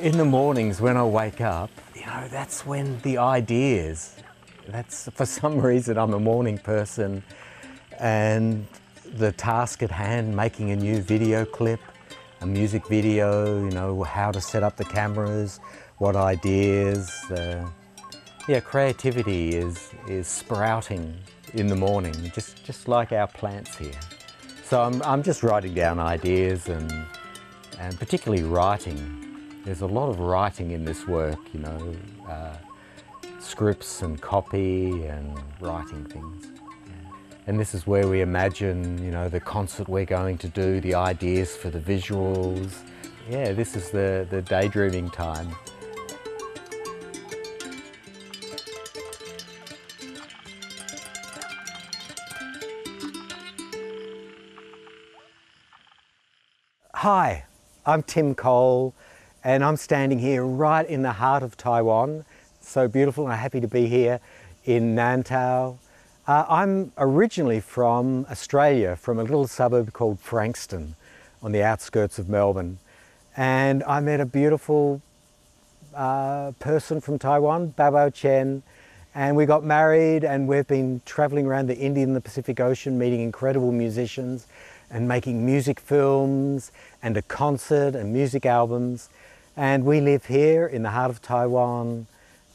in the mornings when I wake up, you know, that's when the ideas, that's for some reason I'm a morning person and the task at hand, making a new video clip, a music video, you know, how to set up the cameras, what ideas, uh, yeah, creativity is, is sprouting in the morning, just, just like our plants here. So I'm, I'm just writing down ideas and, and particularly writing. There's a lot of writing in this work, you know, uh, scripts and copy and writing things. And this is where we imagine, you know, the concert we're going to do, the ideas for the visuals. Yeah, this is the, the daydreaming time. Hi, I'm Tim Cole and I'm standing here right in the heart of Taiwan. So beautiful and I'm happy to be here in Nantou. Uh, I'm originally from Australia, from a little suburb called Frankston on the outskirts of Melbourne. And I met a beautiful uh, person from Taiwan, BaoBao Chen, and we got married and we've been traveling around the Indian and the Pacific Ocean meeting incredible musicians and making music films and a concert and music albums. And we live here in the heart of Taiwan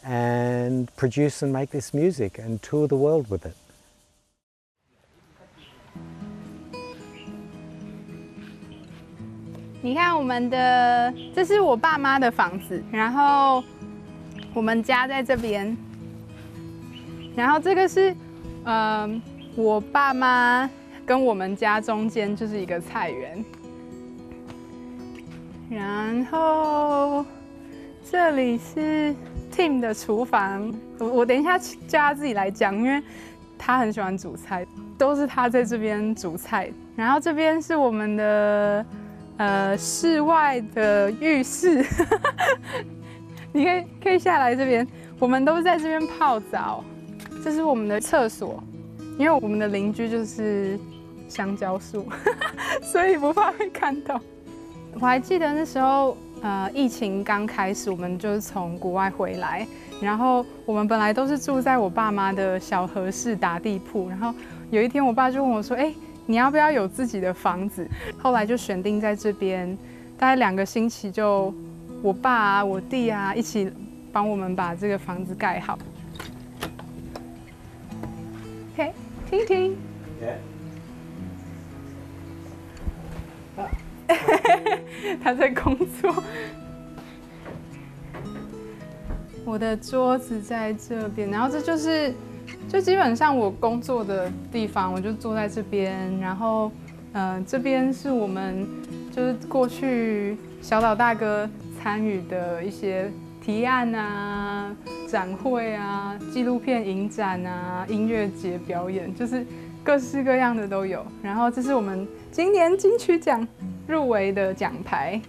and produce and make this music and tour the world with it. 你看我们的，这是我爸妈的房子，然后我们家在这边，然后这个是，呃，我爸妈 跟我们家中间就是一个菜园，然后这里是 Tim 的厨房，我我等一下叫他自己来讲，因为他很喜欢煮菜，都是他在这边煮菜，然后这边是我们的。呃，室外的浴室，你可以可以下来这边，我们都在这边泡澡。这是我们的厕所，因为我们的邻居就是香蕉树，所以不怕会看到。我还记得那时候，呃，疫情刚开始，我们就是从国外回来，然后我们本来都是住在我爸妈的小和室打地铺，然后有一天我爸就问我说：“哎。”你要不要有自己的房子？后来就选定在这边，大概两个星期就，我爸啊、我弟啊一起帮我们把这个房子盖好。OK，听听。他在工作。我的桌子在这边，然后这就是。就基本上我工作的地方，我就坐在这边，然后，嗯，这边是我们就是过去小岛大哥参与的一些提案啊、展会啊、纪录片影展啊、音乐节表演，就是各式各样的都有。然后这是我们今年金曲奖入围的奖牌。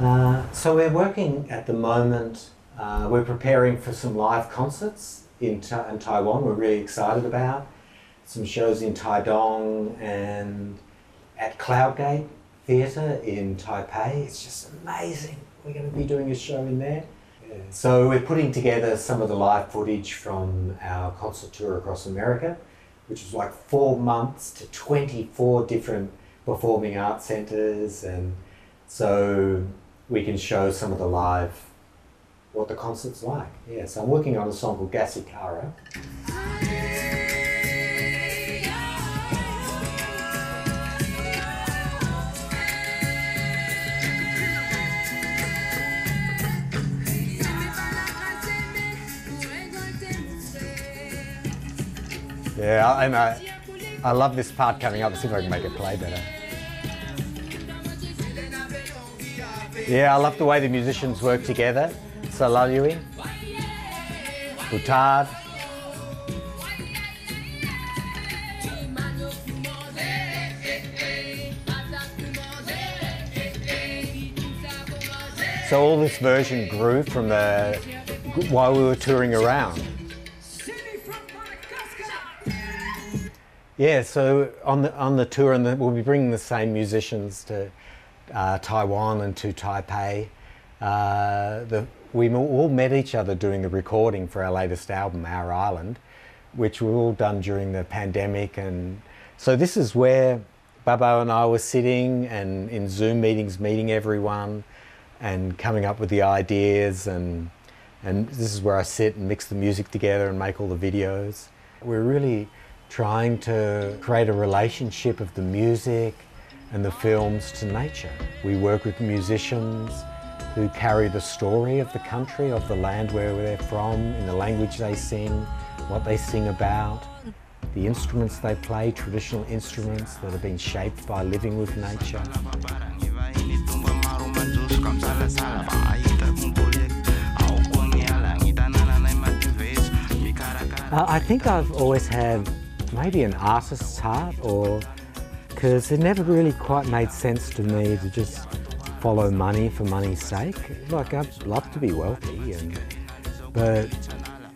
Uh, so we're working at the moment. Uh, we're preparing for some live concerts in, ta in Taiwan. We're really excited about some shows in Taidong and at Cloudgate Theatre in Taipei. It's just amazing. We're going to be doing a show in there. So we're putting together some of the live footage from our concert tour across America, which was like four months to 24 different performing arts centres, and so we can show some of the live what the concert's like. Yeah, so I'm working on a song called Gasikara. Yeah, and I, I love this part coming up. See if I can make it play better. Yeah, I love the way the musicians work together. Salayui, Putad. So all this version grew from the while we were touring around. Yeah, so on the on the tour, and the, we'll be bringing the same musicians to uh, Taiwan and to Taipei. Uh, the, we all met each other doing the recording for our latest album, Our Island, which we all done during the pandemic, and so this is where BaoBao and I were sitting and in Zoom meetings, meeting everyone, and coming up with the ideas, and and this is where I sit and mix the music together and make all the videos. We're really trying to create a relationship of the music and the films to nature. We work with musicians who carry the story of the country, of the land where they're from, in the language they sing, what they sing about, the instruments they play, traditional instruments that have been shaped by living with nature. Uh, I think I've always had maybe an artist's heart or because it never really quite made sense to me to just follow money for money's sake. Like I'd love to be wealthy, and, but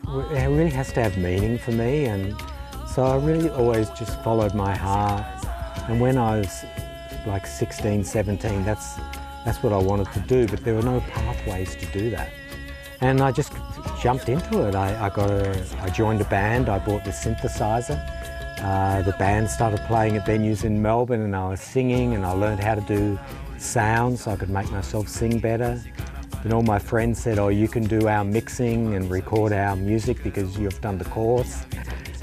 it really has to have meaning for me. And so I really always just followed my heart. And when I was like 16, 17, that's that's what I wanted to do. But there were no pathways to do that. And I just jumped into it. I, I got a, I joined a band. I bought the synthesizer. Uh, the band started playing at venues in Melbourne and I was singing and I learned how to do sound so I could make myself sing better. Then all my friends said, oh, you can do our mixing and record our music because you've done the course.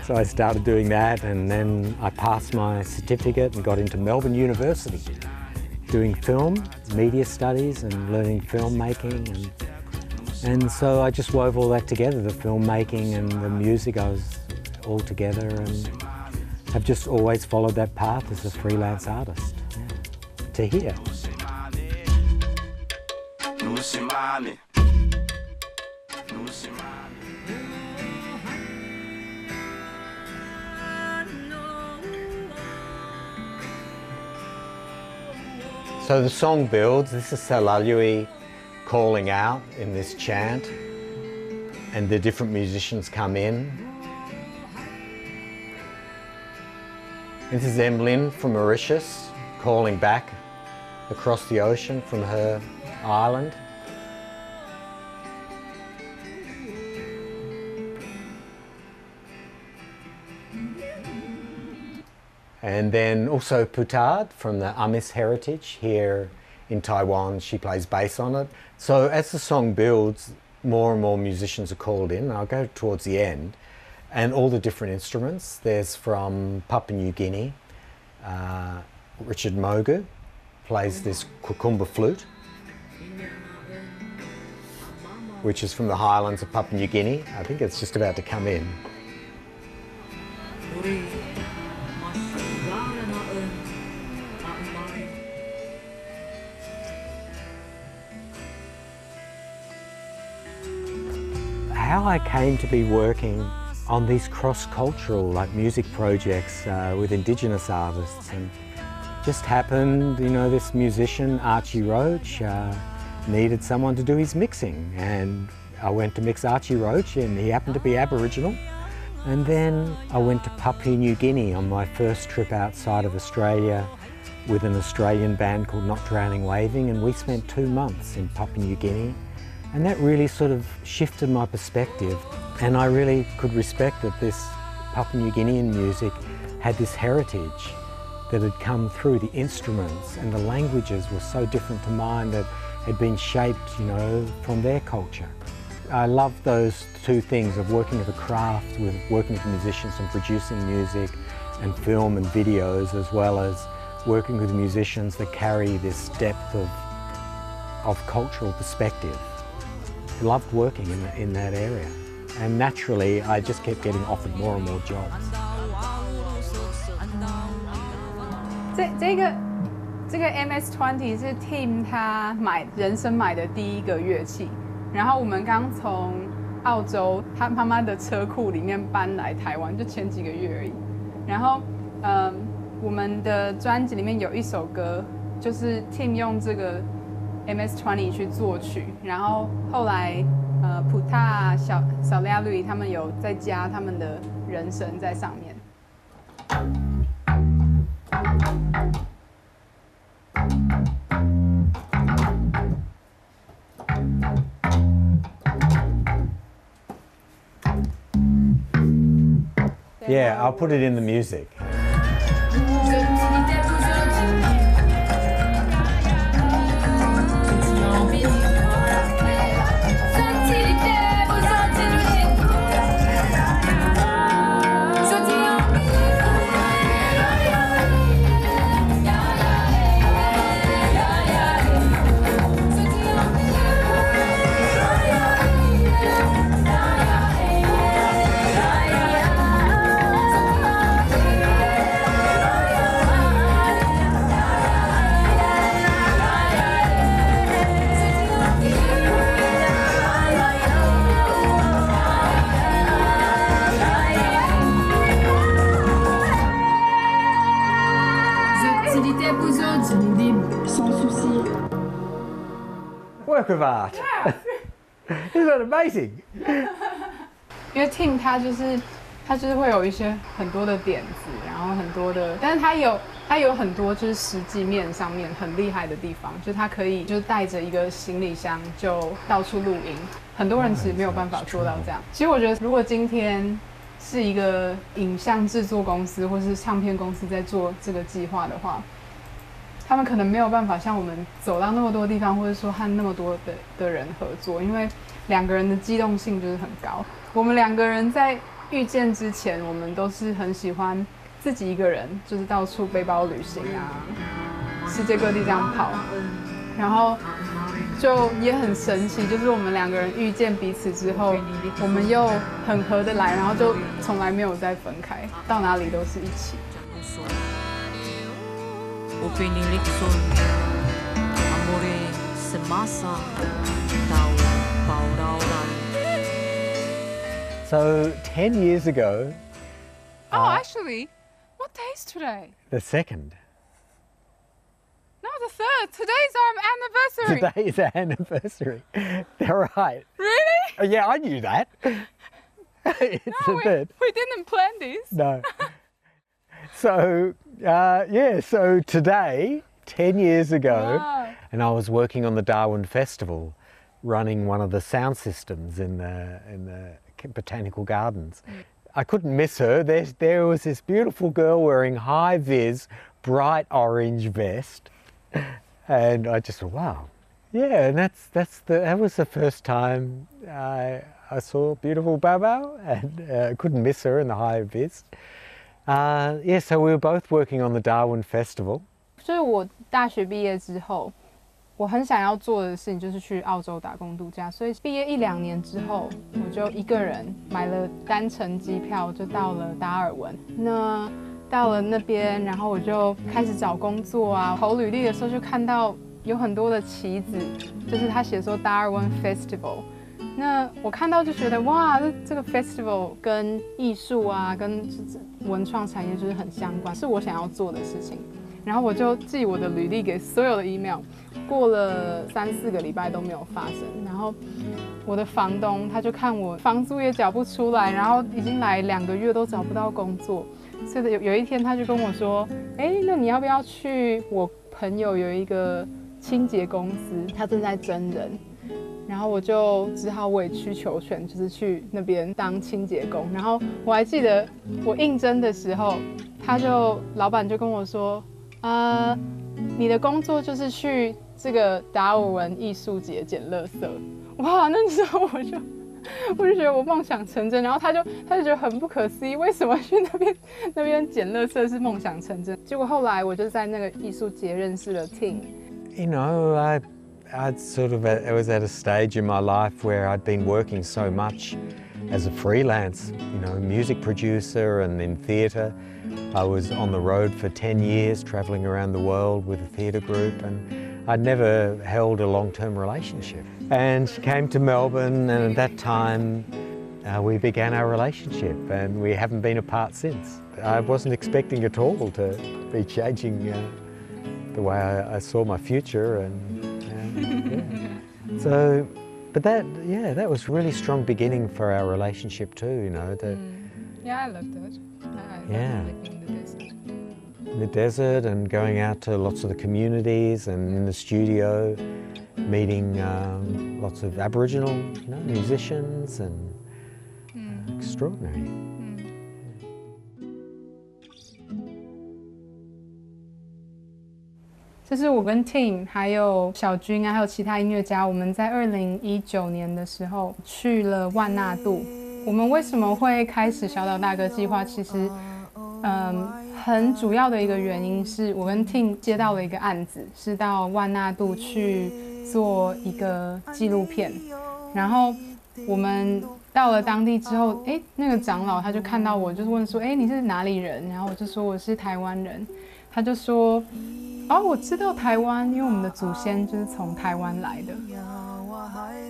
So I started doing that and then I passed my certificate and got into Melbourne University doing film, media studies and learning filmmaking and and so I just wove all that together, the filmmaking and the music, I was all together and have just always followed that path as a freelance artist to here. So the song builds, this is Salalui calling out in this chant and the different musicians come in. This is Emlyn from Mauritius calling back across the ocean from her island. And then also Putad from the Amis heritage here in Taiwan. She plays bass on it. So as the song builds, more and more musicians are called in. I'll go towards the end. And all the different instruments. There's from Papua New Guinea, uh, Richard Mogu plays this kukumba flute, which is from the highlands of Papua New Guinea. I think it's just about to come in. how I came to be working on these cross-cultural like music projects uh, with Indigenous artists and just happened, you know, this musician Archie Roach uh, needed someone to do his mixing and I went to mix Archie Roach and he happened to be Aboriginal. And then I went to Papua New Guinea on my first trip outside of Australia with an Australian band called Not Drowning Waving and we spent two months in Papua New Guinea and that really sort of shifted my perspective. And I really could respect that this Papua New Guinean music had this heritage that had come through. The instruments and the languages were so different to mine that had been shaped, you know, from their culture. I love those two things of working with a craft, with working with musicians and producing music and film and videos, as well as working with musicians that carry this depth of, of cultural perspective I loved working in, in that area. And naturally, I just kept getting offered more and more jobs. 这这个这个 MS Twenty 是 Tim 他买人生买的第一个乐器，然后我们刚从澳洲他妈妈的车库里面搬来台湾，就前几个月而已。然后，嗯，我们的专辑里面有一首歌，就是 Tim 用这个 MS Twenty 去作曲，然后后来 呃普塔小小 l 亚 y 他们有在加他们的人声在上面。Yeah, I'll put it in the music. Isn't that amazing? 因为 Tim 他就是他就是会有一些很多的点子，然后很多的，但是他有他有很多就是实际面上面很厉害的地方，就是他可以就是带着一个行李箱就到处录音，很多人其实没有办法做到这样。其实我觉得如果今天是一个影像制作公司或是唱片公司在做这个计划的话，他们可能没有办法像我们走到那么多地方，或者说和那么多的的人合作，因为两个人的机动性就是很高。我们两个人在遇见之前，我们都是很喜欢自己一个人，就是到处背包旅行啊，世界各地这样跑。然后就也很神奇，就是我们两个人遇见彼此之后，我们又很合得来，然后就从来没有再分开，到哪里都是一起。Opini Lixon Amore semasa Tau paurauran So, 10 years ago, Oh, uh, actually, what day is today? the second, No, the third. Today's our anniversary. today is our anniversary. They're right. Really? Oh, yeah, I knew that. it's No, the we, third. we didn't plan this. No. so, uh, yeah, so today, 10 years ago, Wow. and I was working on the Darwin Festival, running one of the sound systems in the, in the botanical gardens. I couldn't miss her. There, there was this beautiful girl wearing high vis, bright orange vest, and I just thought, wow, yeah, and that's that's the that was the first time I I saw beautiful BaoBao, and uh, couldn't miss her in the high vis. Uh, yeah, so we were both working on the Darwin Festival. 所以我大学毕业之后，我很想要做的事情就是去澳洲打工度假，所以毕业一两年之后，我就一个人买了单程机票，就到了达尔文。那到了那边，然后我就开始找工作啊，投履历的时候就看到有很多的旗子，就是他写说达尔文 Festival。那我看到就觉得哇，这这个 festival 跟艺术啊，跟文创产业就是很相关，是我想要做的事情。然后我就寄我的履历给所有的 email，过了三四个礼拜都没有发生。然后我的房东他就看我房租也缴不出来，然后已经来两个月都找不到工作，所以有有一天他就跟我说：“哎，那你要不要去我朋友有一个清洁公司，他正在征人。”然后我就只好委曲求全，就是去那边当清洁工。然后我还记得我应征的时候，他就老板就跟我说：“呃，你的工作就是去这个达尔文艺术节捡垃圾。”哇，那时候我就我就觉得我梦想成真。然后他就他就觉得很不可思议，为什么去那边那边捡垃圾是梦想成真？结果后来我就在那个艺术节认识了 Ting。You know, I, I'd sort of, I was at a stage in my life where I'd been working so much as a freelance, you know, music producer and in theatre. I was on the road for 10 years, travelling around the world with a theatre group, and I'd never held a long term relationship. And she came to Melbourne, and at that time, uh, we began our relationship, and we haven't been apart since. I wasn't expecting at all to be changing. Uh, the way I, I saw my future and yeah. so but that yeah that was really strong beginning for our relationship too you know that Yeah, I loved it. I, Yeah. living in the desert. in the desert and going out to lots of the communities and in the studio, meeting um, lots of Aboriginal you know, musicians and uh, extraordinary. 这是我跟 Tim 还有小军啊，还有其他音乐家，我们在二零一九年的时候去了万纳度。我们为什么会开始小岛大哥计划？其实，嗯，很主要的一个原因是我跟 Tim 接到了一个案子，是到万纳度去做一个纪录片。然后我们到了当地之后，哎，那个长老他就看到我，就是问说：“哎，你是哪里人？”然后我就说我是台湾人。他就说。哦，我知道台湾，因为我们的祖先就是从台湾来的。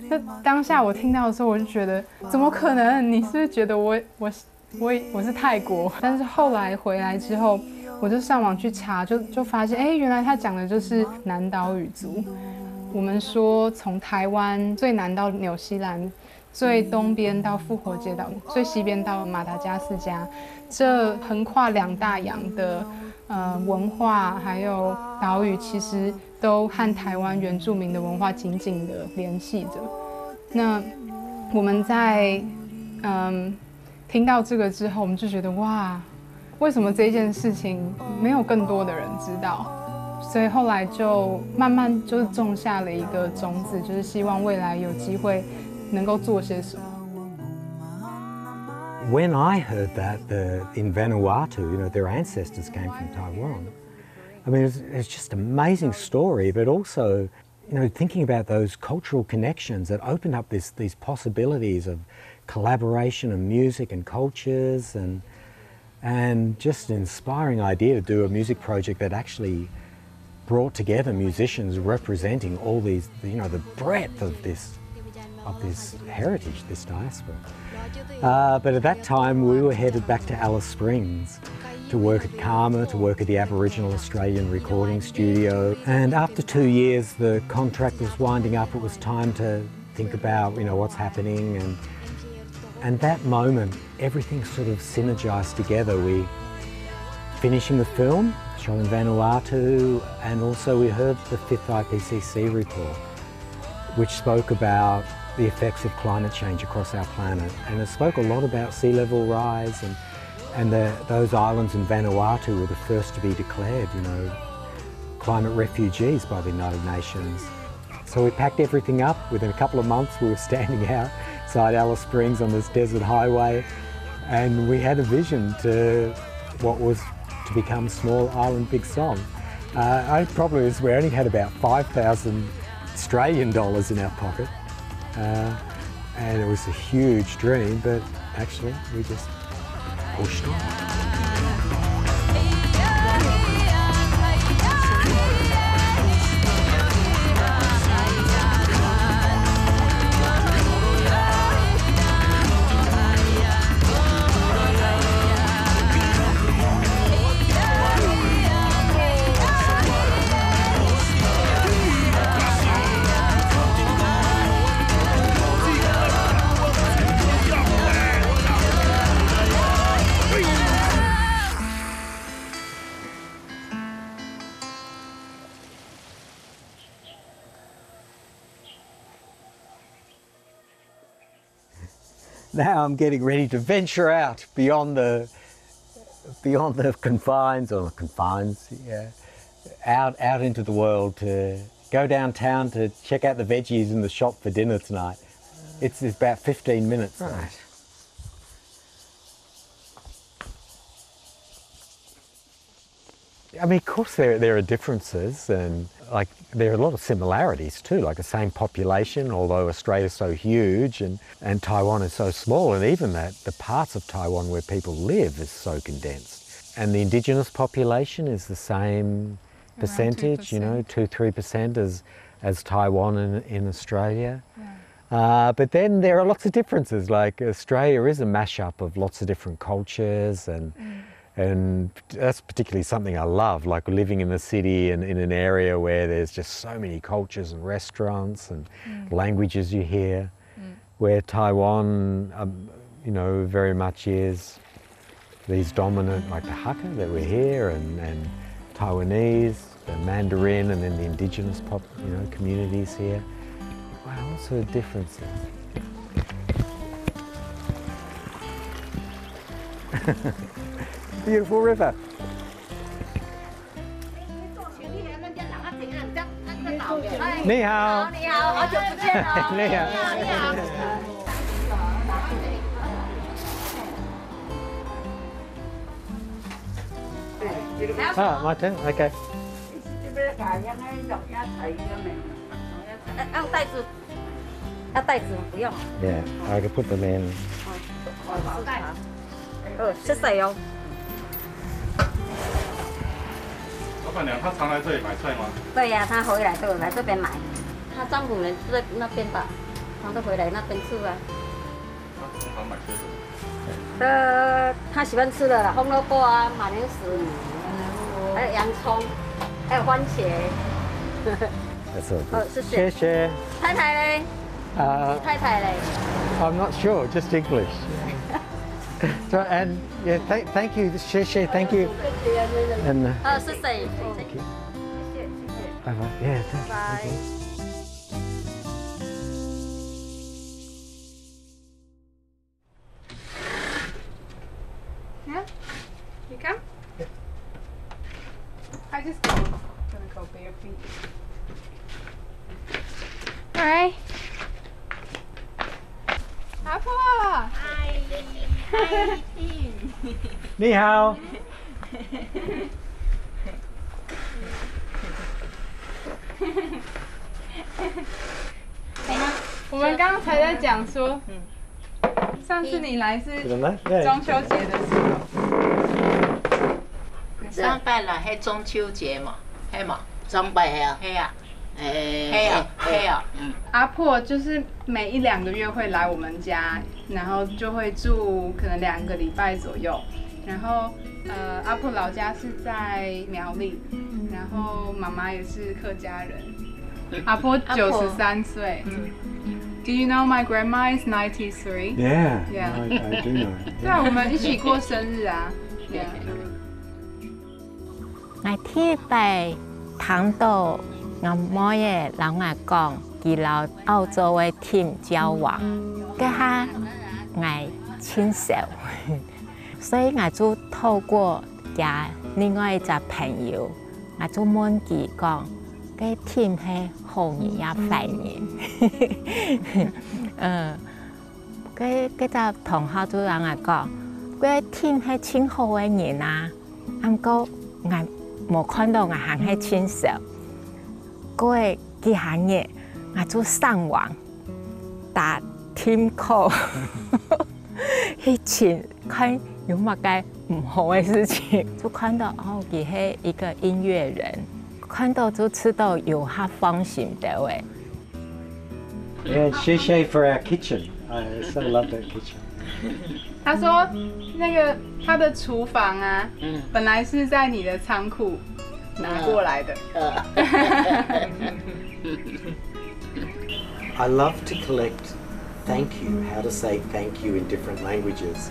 那当下我听到的时候，我就觉得怎么可能？你是不是觉得我我我我是泰国？但是后来回来之后，我就上网去查，就就发现，哎，原来他讲的就是南岛语族。我们说从台湾最南到纽西兰，最东边到复活节岛，最西边到马达加斯加，这横跨两大洋的。呃，文化还有岛屿其实都和台湾原住民的文化紧紧的联系着。那我们在嗯听到这个之后，我们就觉得哇，为什么这件事情没有更多的人知道？所以后来就慢慢就是种下了一个种子，就是希望未来有机会能够做些什么。When I heard that the, in Vanuatu, you know, their ancestors came from Taiwan, I mean, it's, it's just an amazing story, but also, you know, thinking about those cultural connections that opened up this, these possibilities of collaboration and music and cultures and, and just an inspiring idea to do a music project that actually brought together musicians representing all these, you know, the breadth of this, of this heritage, this diaspora. Uh, but at that time, we were headed back to Alice Springs to work at CAAMA, to work at the Aboriginal Australian Recording Studio. And after two years, the contract was winding up. It was time to think about, you know, what's happening. And, and that moment, everything sort of synergized together. We finishing the film, showing Vanuatu, and also we heard the fifth IPCC report, which spoke about the effects of climate change across our planet. And it spoke a lot about sea level rise and, and the, those islands in Vanuatu were the first to be declared, you know, climate refugees by the United Nations. So we packed everything up. Within a couple of months we were standing outside Alice Springs on this desert highway and we had a vision to what was to become Small Island Big Song. Uh, I probably was, we only had about 5,000 Australian dollars in our pocket. Uh, and it was a huge dream, but actually we just pushed on. Now I'm getting ready to venture out beyond the beyond the confines or the confines, yeah, out out into the world to go downtown to check out the veggies in the shop for dinner tonight. It's, it's about 15 minutes. Right. I mean, of course, there there are differences, and like there are a lot of similarities too. Like the same population, although Australia's so huge and and Taiwan is so small, and even that the parts of Taiwan where people live is so condensed, and the indigenous population is the same percentage, you know, two three percent as as Taiwan in, in Australia. Yeah. Uh, but then there are lots of differences. Like Australia is a mashup of lots of different cultures and. Mm and that's particularly something I love, like living in the city and in an area where there's just so many cultures and restaurants and mm. languages you hear, mm. where Taiwan, um, you know, very much is these dominant, like the Hakka that we're here, and, and Taiwanese, the Mandarin, and then the indigenous pop, you know, communities here. Wow, what sort of differences? Beautiful river. 你好，你好，好久不见哦。你好你好，你好。 Ah, my turn. Okay. 要袋子，要袋子不用。 Yeah, I can put them in. 呃，谢谢哦。 老板娘，她常来这里买菜吗？对呀、他回来都来这边买。他丈夫人在那边吧，他都回来那边住啊。她通常买些什么？呃，他喜欢吃的啦，红萝卜啊，马铃薯，还有洋葱，还有番茄。That's all 哦 good.，谢谢。谢谢。太太嘞？Uh, 太太嘞？I'm not sure, just English. so, and yeah, th thank you, Sheshe, thank you. And, uh, uh, thank you. Bye bye. Yeah, thank Bye. You, thank. 你好。我 们我们刚才在讲说，上次你来是.中秋节的时候，上拜啦，迄中秋节嘛，迄嘛，上拜啊，迄啊，诶，迄啊，黑啊，嗯，阿破就是每一两个月会来我们家，然后就会住可能两个礼拜左右。然后呃，阿婆老家是在苗栗，然后妈妈也是客家人。阿婆九十三岁。Do you know my grandma is ninety three? Yeah. Yeah. I, do know. 对啊，我们一起过生日啊。Yeah. 我贴白糖豆，我妈耶老外讲，伊老澳洲的 team 交往，跟哈爱牵手。所以我就透过加另外一隻朋友，我就问佢講，嗰 team 係好人也壞人，嗯，嗰嗰隻同学就讓我講，嗰 team 係真好嘅人啊，啱過我。冇看到我行喺親手，嗰個幾行嘢，我就上網打 team 去前看有乜嘅唔好嘅事情，就看到哦，佢係一个音乐人，看到就知道有他方形的喂。Yeah, shishay for our kitchen. I so love that kitchen. 他说那个他的厨房啊，嗯本来是在你的仓库拿过来的。I love to collect thank you, how to say thank you in different languages.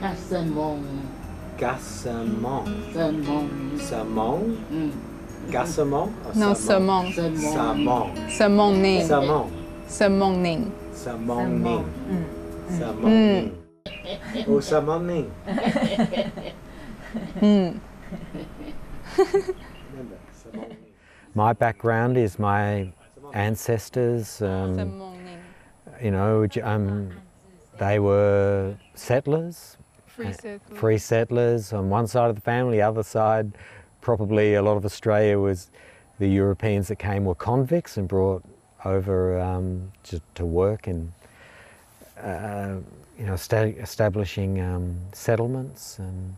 Gassamon. Gassamon. Samon. Samon. Mm. Gassamon. Oh, no, Samon. Samon. Samoning. Samon. Samoning. Samoning. Mm. Samoning. Mm. Oh, Samoning. Mm. my background is my ancestors. Um, you know, um, they were settlers free circle free settlers on one side of the family. The other side, probably a lot of Australia was the Europeans that came were convicts and brought over um, to, to work and uh, you know, sta- establishing um, settlements and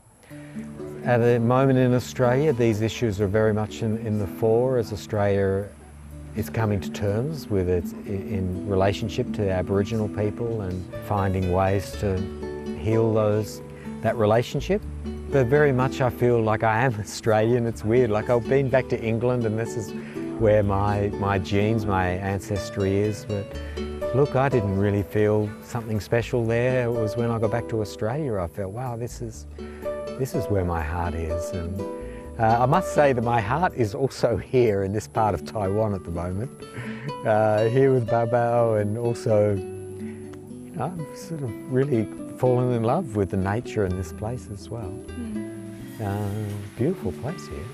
At the moment in Australia, these issues are very much in, in the fore as Australia is coming to terms with its in relationship to Aboriginal people and finding ways to heal those that relationship. But very much I feel like I am Australian. It's weird. Like I've been back to England and this is where my, my genes, my ancestry is. But look, I didn't really feel something special there. It was when I got back to Australia I felt, wow, this is this is where my heart is. And uh, I must say that my heart is also here in this part of Taiwan at the moment, uh, here with BaoBao, and also, you know, I'm sort of really fallen in love with the nature in this place as well. Uh, beautiful place here.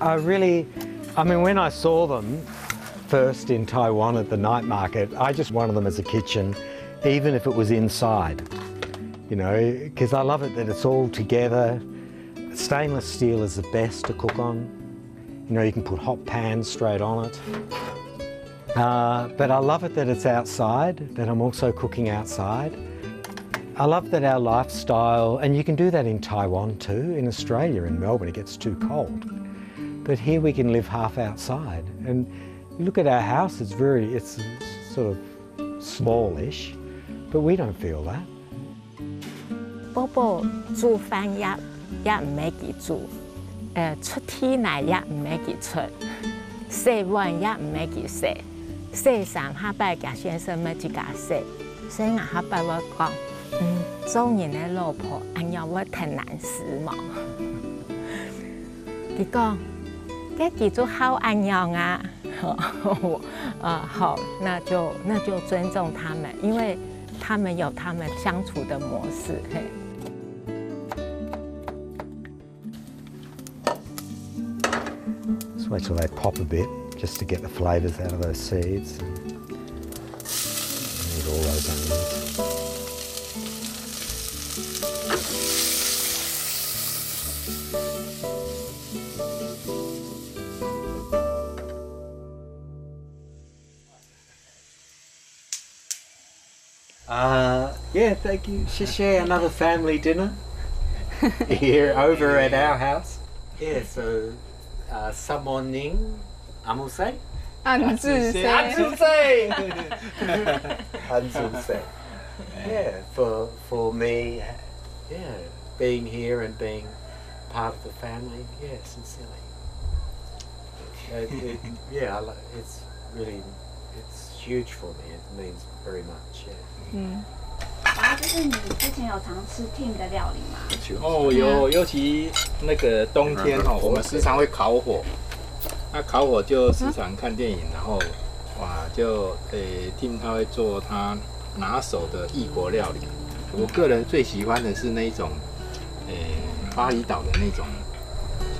I really, I mean, when I saw them first in Taiwan at the night market, I just wanted them as a kitchen, even if it was inside, you know, because I love it that it's all together. Stainless steel is the best to cook on. You know, you can put hot pans straight on it. Uh, but I love it that it's outside, that I'm also cooking outside. I love that our lifestyle, and you can do that in Taiwan too. In Australia, in Melbourne, it gets too cold. But here we can live half outside. And you look at our house, it's very, it's sort of smallish, but we don't feel that. 波波煮饭也也唔会记煮，诶、出天嚟也唔会记出，洗碗也唔会记洗， 世上他拜假先生么几假世，所以我哈拜我讲，嗯，做人的老婆，俺要我疼难死嘛。伊讲，该记住好安样啊，啊 好，那就那就尊重他们，因为他们有他们相处的模式。嘿，so it's like pop a bit. Just to get the flavours out of those seeds. And need all those onions. Uh, yeah, thank you. She share another family dinner here over at our house. Yeah, so uh, Samoning Amuse? 暗自 say Anzuse! Anzuse. Yeah, for, for me, yeah, being here and being part of the family, yeah, sincerely. It, it, yeah, I li- it's really, it's huge for me. It means very much, yeah. 嗯，然后就是你之前有常吃 Tim 的料理吗？哦，有，尤其那个冬天哦，我们时常会烤火。 那烤火就时常看电影，然后哇，就诶，Tim 他会做他拿手的异国料理。我个人最喜欢的是那一种，诶，巴厘岛的那种，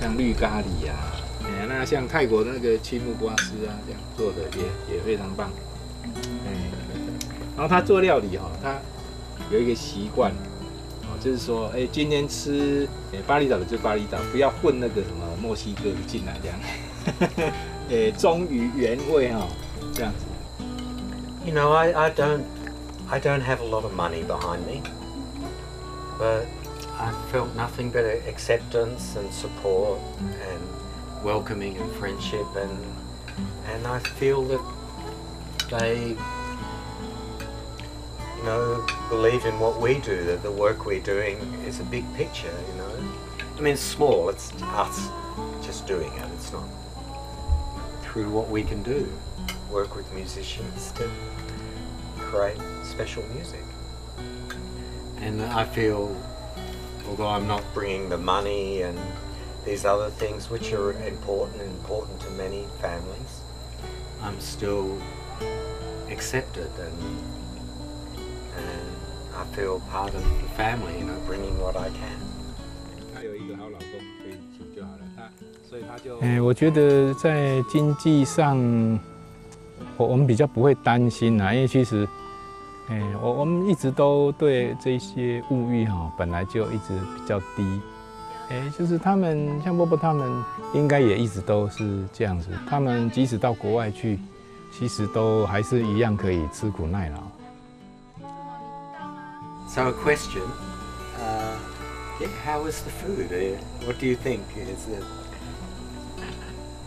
像绿咖喱呀、哎，那像泰国那个青木瓜丝啊，这样做的也也非常棒。哎，然后他做料理哈、他有一个习惯，哦，就是说，哎，今天吃诶巴厘岛的就巴厘岛，不要混那个什么墨西哥进来这样，哎，忠于原味哈、这样子。 You know, I, I don't I don't have a lot of money behind me, but I felt nothing but acceptance and support and welcoming and friendship and and I feel that they you know believe in what we do that the work we're doing is a big picture you know I mean it's small it's us just doing it it's not through what we can do. Work with musicians to create special music. And I feel, although I'm not bringing the money and these other things which are important and important to many families, I'm still accepted and, and I feel part of the family, you know, bringing what I can. 所以他就。哎，我觉得在经济上，我我们比较不会担心啊，因为其实，哎，我我们一直都对这些物欲哈，本来就一直比较低。哎，就是他们像波波他们，应该也一直都是这样子。他们即使到国外去，其实都还是一样可以吃苦耐劳。So a question. Uh, yeah, how was the food? Uh, what do you think? Is it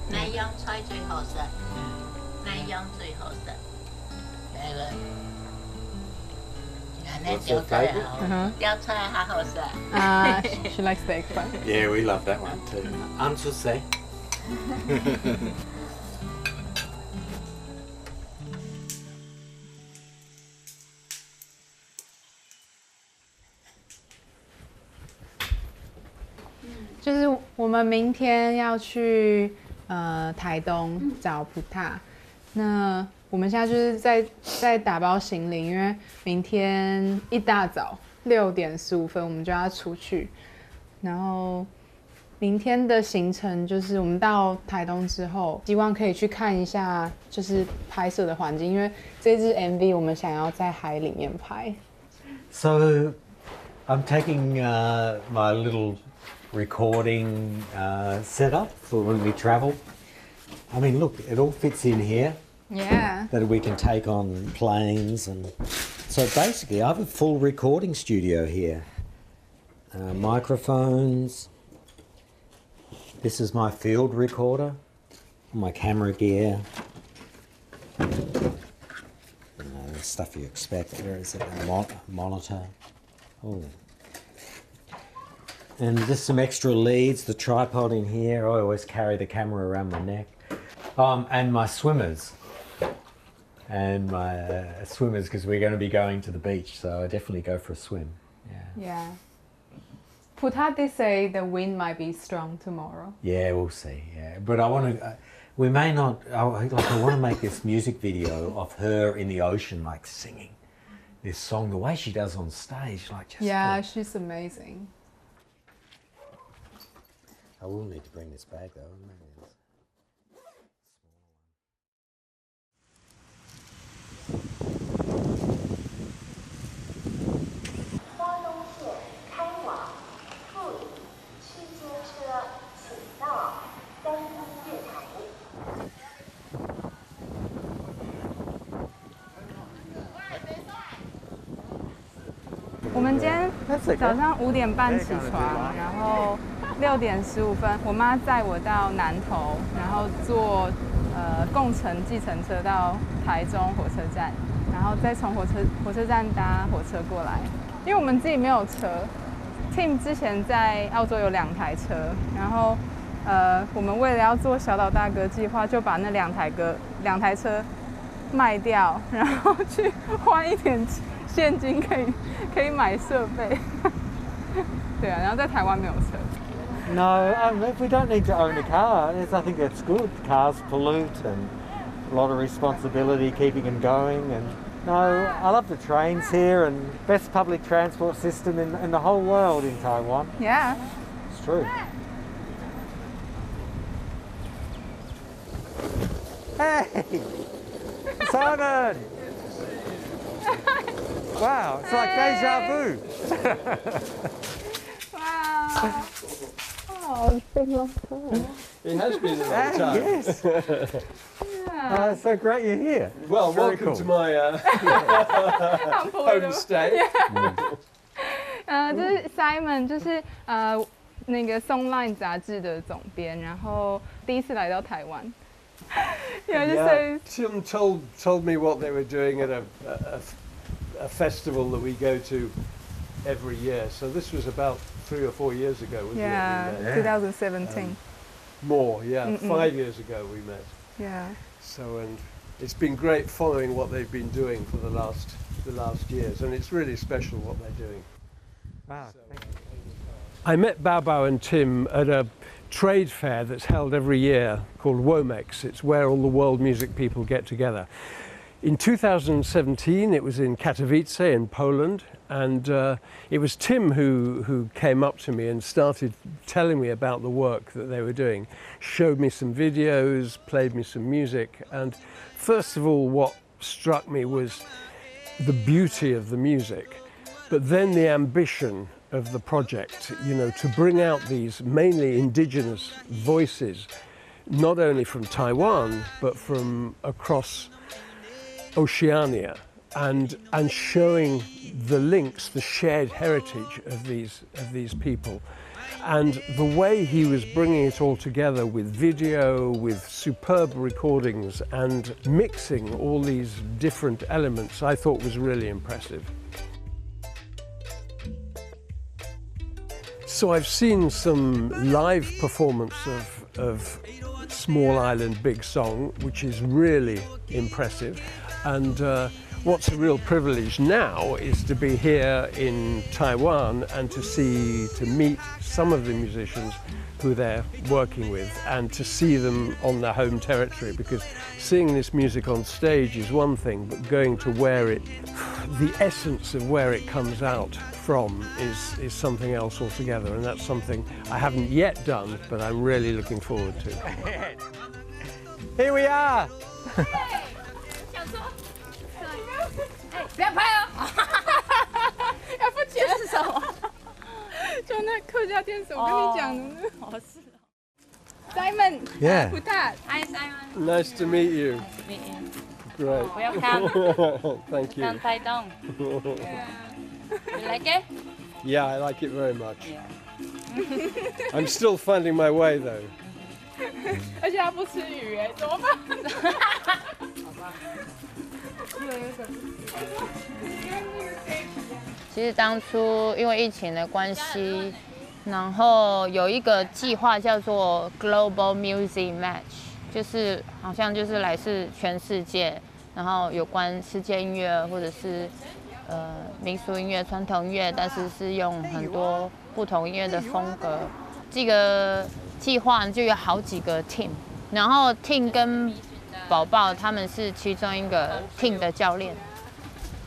南洋菜最好食，南洋最好食。那个，那 What's your 条菜 favourite? 好 Uh-huh，条菜还好食。 Uh, she likes the eggplant. Yeah, we love that one too. Ansuse. 就是我们明天要去呃台东找普塔，那我们现在就是在在打包行李，因为明天一大早六点十五分我们就要出去，然后明天的行程就是我们到台东之后，希望可以去看一下就是拍摄的环境，因为这支 MV 我们想要在海里面拍。So, I'm taking uh, my little recording uh, setup for when we travel. I mean, look, it all fits in here Yeah. that we can take on planes, and so basically, I have a full recording studio here. Uh, microphones. This is my field recorder, my camera gear. You know, the stuff you expect. There is? A mo- monitor. Oh. And just some extra leads, the tripod in here. I always carry the camera around my neck. Um, and my swimmers. And my uh, swimmers, because we're going to be going to the beach, so I definitely go for a swim. Yeah. Yeah. Putad did say the wind might be strong tomorrow. Yeah, we'll see. Yeah, but I want to. Uh, we may not. I, like, I want to make this music video of her in the ocean, like singing this song the way she does on stage. Like just. Yeah, she's amazing. 我们今天早上五点半起床，然后。六点十五分，我妈载我到南投，然后坐呃共乘计程车到台中火车站，然后再从火车火车站搭火车过来。因为我们自己没有车，Tim 之前在澳洲有两台车，然后呃我们为了要做小岛大哥计划，就把那两台歌两台车卖掉，然后去换一点现金，可以可以买设备。对啊，然后在台湾没有车。No, um, if we don't need to own a car, I think that's good. Cars pollute and a lot of responsibility keeping them going. And no, I love the trains here and best public transport system in, in the whole world in Taiwan. Yeah. It's true. Hey, Simon! Wow, it's like deja vu. Wow. Oh, it's been a long time. It has been a long Ah, time. yes. Yeah. Uh, so great you're here. Well, Very welcome cool. to my uh, homestay. 呃，这是 Simon，就是呃那个《Song Line》杂志的总编，然后第一次来到台湾。Yeah, just Yeah, so Tim told told me what they were doing at a, a, a festival that we go to every year. So this was about three or four years ago, wasn't yeah, it? we met? 2017. Um, More, yeah. Mm-mm. Five years ago we met. yeah. So and it's been great following what they've been doing for the last the last years, and it's really special what they're doing. Wow, thank you. I met Bao Bao and Tim at a trade fair that's held every year called Womex. It's where all the world music people get together. In 2017, it was in Katowice in Poland, and uh, it was Tim who, who came up to me and started telling me about the work that they were doing, showed me some videos, played me some music, and first of all, what struck me was the beauty of the music, but then the ambition of the project, you know, to bring out these mainly indigenous voices, not only from Taiwan, but from across Oceania. And and showing the links, the shared heritage of these of these people. And the way he was bringing it all together with video, with superb recordings, and mixing all these different elements, I thought was really impressive. So I've seen some live performance of, of Small Island Big Song, which is really impressive. And uh, what's a real privilege now is to be here in Taiwan and to see, to meet some of the musicians who they're working with and to see them on their home territory because seeing this music on stage is one thing, but going to where it, the essence of where it comes out from is, is something else altogether. And that's something I haven't yet done, but I'm really looking forward to. Here we are. 别拍啊！要不接是什么？就那客家电视，我跟你讲的呢。哦，是。Simon. Yeah. Putad. Hi, Simon. Nice to meet you. Meet you. Great. Welcome. Thank you. Tai Dong. You like it? Yeah, I like it very much. Yeah. I'm still finding my way though. 而且他不吃鱼哎，怎么办？好吧。其实当初因为疫情的关系，然后有一个计划叫做 Global Music Match，就是好像就是来自全世界，然后有关世界音乐或者是呃民俗音乐、传统音乐，但是是用很多不同音乐的风格。这个计划就有好几个 team，然后 team 跟宝宝他们是其中一个 team 的教练。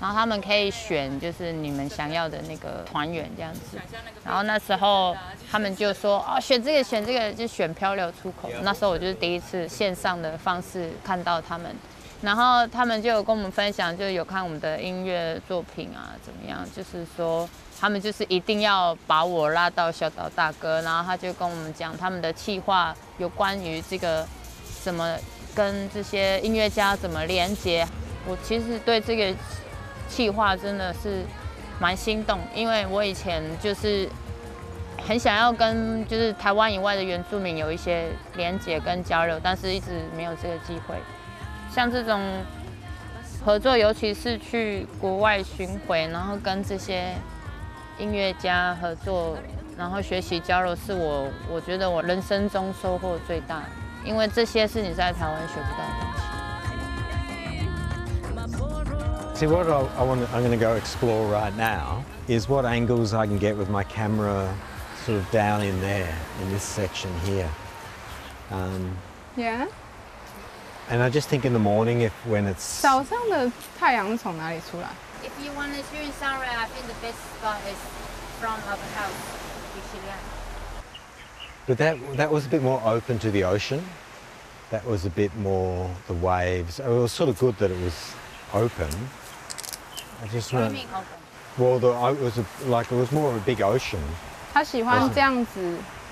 然后他们可以选就是你们想要的那个团员这样子。然后那时候他们就说哦，选这个选这个就选漂流出口。那时候我就是第一次线上的方式看到他们，然后他们就有跟我们分享，就有看我们的音乐作品啊怎么样，就是说他们就是一定要把我拉到小岛大哥，然后他就跟我们讲他们的计划有关于这个怎么跟这些音乐家怎么连接。我其实对这个企划真的是蛮心动，因为我以前就是很想要跟就是台湾以外的原住民有一些连接跟交流，但是一直没有这个机会。像这种合作，尤其是去国外巡回，然后跟这些音乐家合作，然后学习交流，是我我觉得我人生中收获最大，因为这些是你在台湾学不到的东西。 See, what I, I want, I'm going to go explore right now is what angles I can get with my camera, sort of down in there in this section here. Um, Yeah， and I just think in the morning, if when it's 早上的太阳从哪里出来？ If you want to see sunrise, I think the best spot is from our house, But that that was a bit more open to the ocean. That was a bit more the waves. It was sort of good that it was open. I just What do you want. mean open? Well, the, it was a, like it was more of a big ocean. 他喜欢这样子，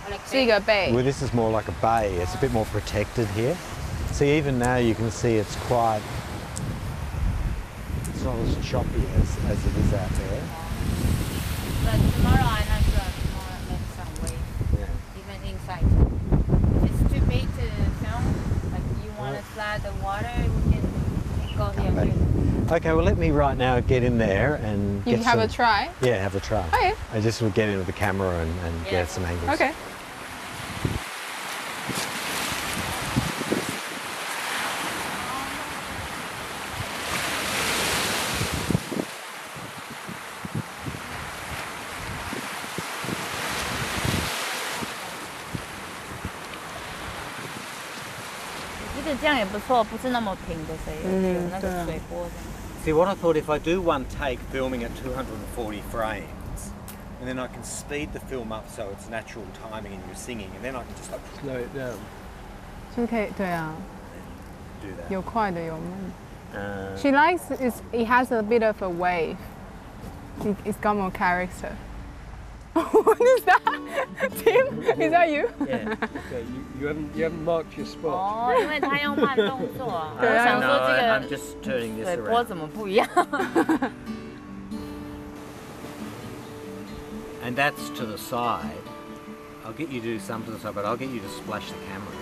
Like 是一个背 Well,。this is more like a bay. It's a bit more protected here. See, even now you can see it's quite. It's not as choppy as, as it is out there. But tomorrow I'm you want to slide the water, we can go here. Okay. too. Okay, well, let me right now get in there and You get have a try. Yeah, have a try. Okay. I just would get in with the camera and, and Yeah. get some angles. Okay. See, what I thought if I do one take filming at 240 frames, and then I can speed the film up so it's natural timing and you're singing, and then I can just like Slow it down. 就可以对啊， do that. 有快的有慢。 Uh, She likes it. It has a bit of a wave. It- It's got more character. what is that? Tim, is that you? Yeah. Okay, you, you haven't you haven't marked your spot. 哦，因为他用慢动作，我对啊想说 No, 这 I'm 个 just turning this 水波 around. 怎么不一样？ And that's to the side. I'll get you to do some to the side, but I'll get you to splash the camera.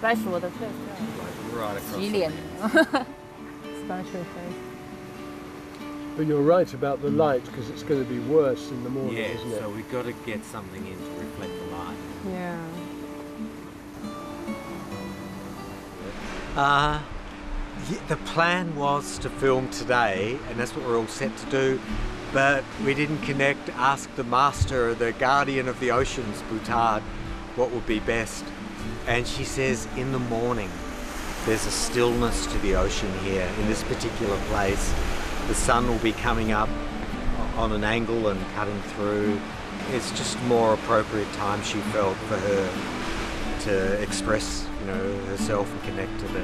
splash 我的退色， Like right across. 洗 the 脸 thing.。 Splash your face. But you're right about the light because it's going to be worse in the morning, Yeah, isn't it? so we've got to get something in to reflect the light. Yeah. Uh, y- the plan was to film today, and that's what we're all set to do. But we didn't connect, ask the master, the guardian of the oceans, Putad, what would be best. And she says, in the morning, there's a stillness to the ocean here in this particular place. The sun will be coming up on an angle and cutting through. It's just more appropriate time she felt for her to express, you know, herself and connect to the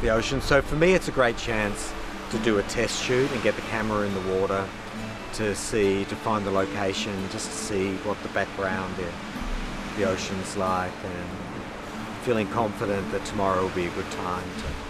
the ocean. So for me, it's a great chance to do a test shoot and get the camera in the water to see, to find the location, just to see what the background, the, the ocean's like, and feeling confident that tomorrow will be a good time to.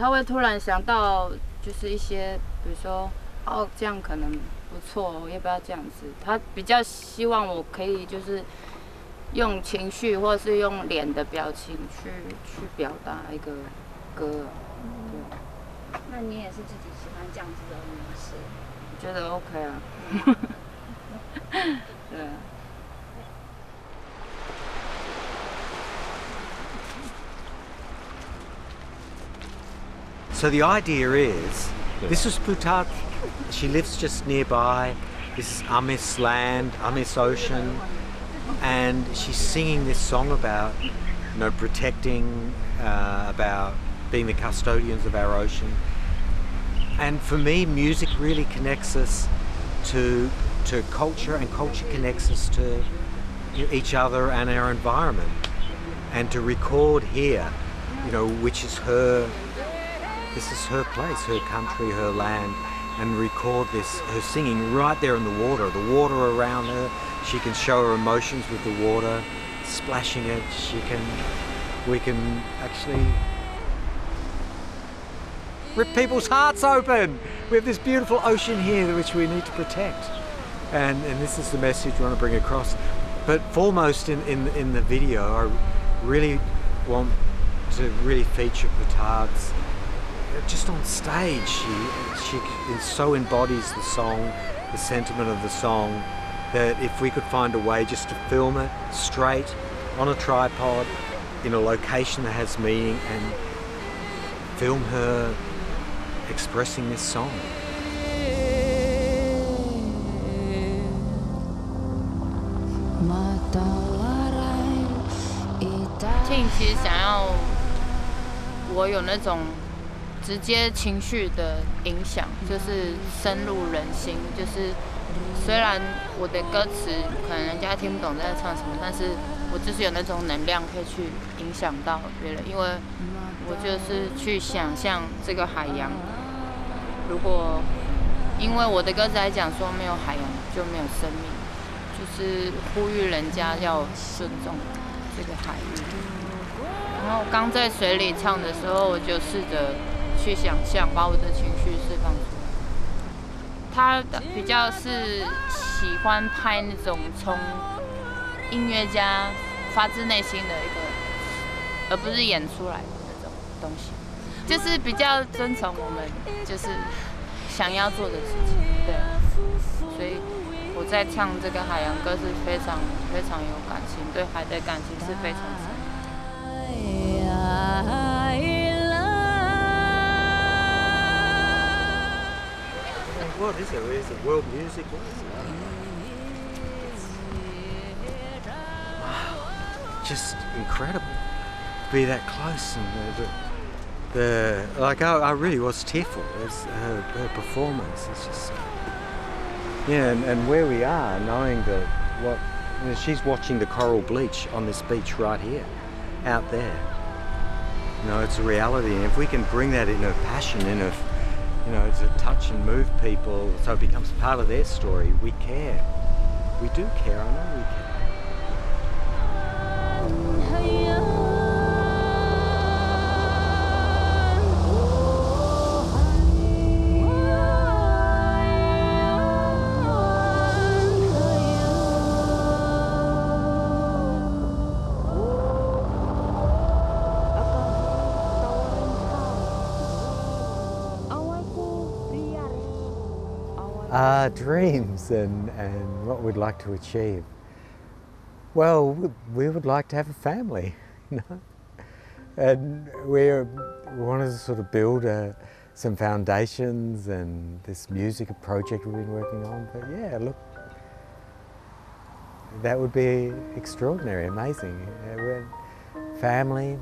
他会突然想到，就是一些，比如说，哦，这样可能不错，我要不要这样子？他比较希望我可以就是用情绪或者是用脸的表情去去表达一个歌，那你也是自己喜欢这样子的模式？我觉得 OK 啊。对 So the idea is, this is Putad. She lives just nearby. This is Amis land, Amis ocean, and she's singing this song about, you know, protecting, uh, about being the custodians of our ocean. And for me, music really connects us to to culture, and culture connects us to each other and our environment. And to record here, you know, which is her this is her place, her country, her land, and record this, her singing right there in the water, the water around her. She can show her emotions with the water, splashing it. She can, we can actually rip people's hearts open. We have this beautiful ocean here which we need to protect. And, and this is the message we want to bring across. But foremost in, in, in the video, I really want to really feature Putad's just on stage, she she is so embodies the song, the sentiment of the song, that if we could find a way just to film it straight on a tripod in a location that has meaning and film her expressing this song. 庆其实想要我有那种 直接情绪的影响，就是深入人心。就是虽然我的歌词可能人家听不懂在唱什么，但是我就是有那种能量可以去影响到别人，因为我就是去想象这个海洋，如果因为我的歌词来讲说没有海洋就没有生命，就是呼吁人家要尊重这个海域。然后刚在水里唱的时候，我就试着去想象，把我的情绪释放出来。他比较是喜欢拍那种从音乐家发自内心的一个，而不是演出来的那种东西，就是比较遵从我们就是想要做的事情，对，所以我在唱这个海洋歌是非常非常有感情，对海的感情是非常深。What is it? Is it world music? What is it? Wow, just incredible be that close and the, the, the like I, I really was tearful. It's her, her performance. It's just yeah, and, and where we are, knowing that what you know, she's watching the coral bleach on this beach right here, out there. You know, it's a reality, and if we can bring that in her passion, in her you know, to touch and move people so it becomes part of their story. We care. We do care, I know we care. Our dreams and, and what we'd like to achieve. Well, we- would like to have a family, you know, and we're, we want to sort of build uh some foundations and this music project we've been working on. But yeah, look, that would be extraordinary, amazing. Uh, we're family,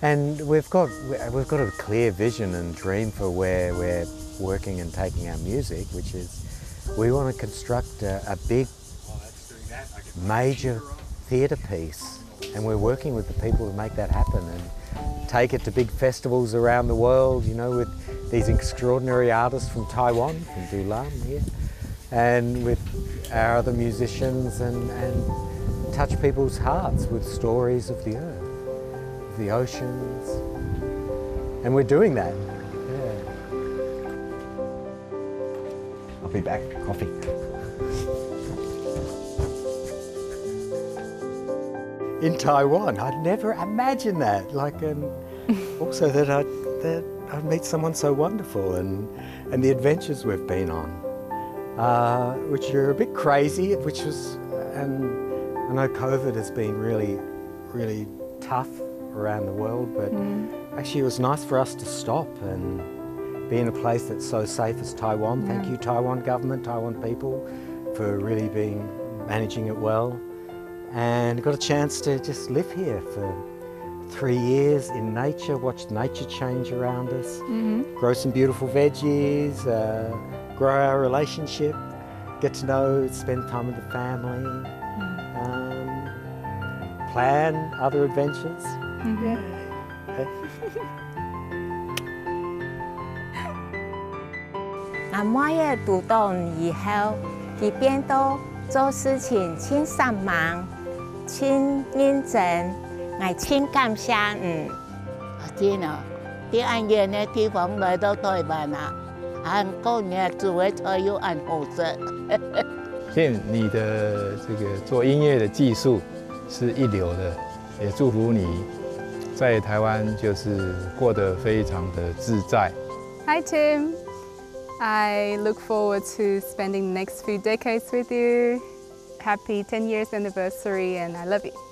and we've got we've got a clear vision and dream for where we're working and taking our music, which is we want to construct a, a big, major theatre piece, and we're working with the people to make that happen and take it to big festivals around the world. You know, with these extraordinary artists from Taiwan, from Dulan here, and with our other musicians, and, and touch people's hearts with stories of the earth the oceans. And we're doing that. I'll be back. Coffee. In Taiwan, I'd never imagined that. Like, and also that I'd, that I'd meet someone so wonderful and, and the adventures we've been on, uh, which are a bit crazy, which was, and I know COVID has been really, really tough around the world, but actually it was nice for us to stop and be in a place that's so safe as Taiwan. Thank you, Taiwan government, Taiwan people, for really being managing it well. And got a chance to just live here for three years in nature, watch nature change around us, Mhm. grow some beautiful veggies, uh, grow our relationship, get to know, spend time with the family, um, plan other adventures. Yeah. 妈也读懂以后，一边都做事情轻上忙，轻认真，爱轻感谢嗯。啊天啊，啲安源的地方来到台湾啊，按过年做的菜又按好食。现你的这个做音乐的技术是一流的，也祝福你在台湾就是过得非常的自在。Hi Tim。I look forward to spending the next few decades with you. Happy 10 years anniversary, and I love you.